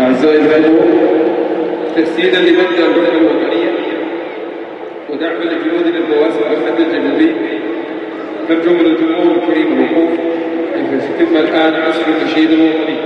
أعزائي الأخوة تجسيدا لمبدأ الوحدة الوطنية ودعما لجهود البواسل الأخذة الجنوبية. نرجو من الجمهور الكريم الوقوف أن يتم الآن عصر النشيد الوطني.